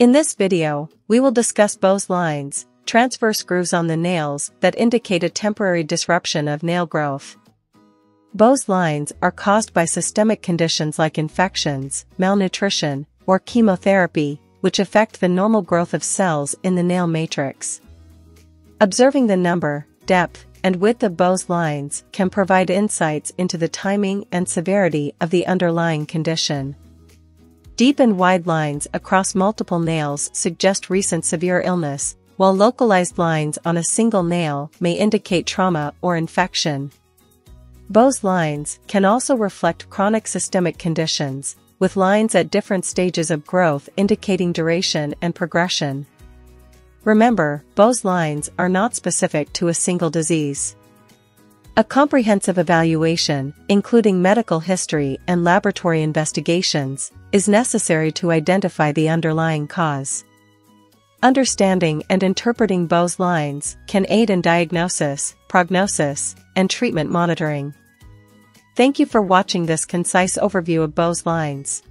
In this video, we will discuss Beau's lines, transverse grooves on the nails that indicate a temporary disruption of nail growth. Beau's lines are caused by systemic conditions like infections, malnutrition, or chemotherapy, which affect the normal growth of cells in the nail matrix. Observing the number, depth, and width of Beau's lines can provide insights into the timing and severity of the underlying condition. Deep and wide lines across multiple nails suggest recent severe illness, while localized lines on a single nail may indicate trauma or infection. Beau's lines can also reflect chronic systemic conditions, with lines at different stages of growth indicating duration and progression. Remember, Beau's lines are not specific to a single disease. A comprehensive evaluation, including medical history and laboratory investigations, is necessary to identify the underlying cause. Understanding and interpreting Beau's lines can aid in diagnosis, prognosis, and treatment monitoring. Thank you for watching this concise overview of Beau's lines.